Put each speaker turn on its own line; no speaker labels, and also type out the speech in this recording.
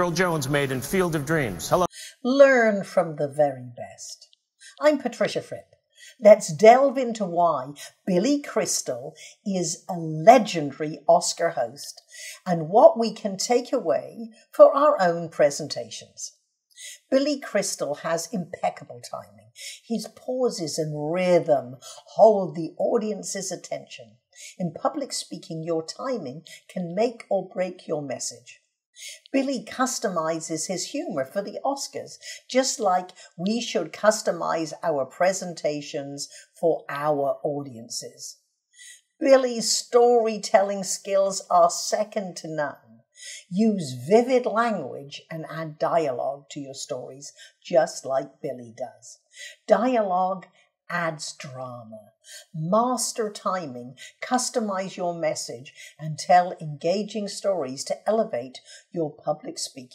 Earl Jones made in Field of Dreams. Hello.
Learn from the very best. I'm Patricia Fripp. Let's delve into why Billy Crystal is a legendary Oscar host and what we can take away for our own presentations. Billy Crystal has impeccable timing. His pauses and rhythm hold the audience's attention. In public speaking, your timing can make or break your message. Billy customizes his humor for the Oscars, just like we should customize our presentations for our audiences. Billy's storytelling skills are second to none. Use vivid language and add dialogue to your stories, just like Billy does. Dialogue adds drama. Master timing, customize your message, and tell engaging stories to elevate your public speaking.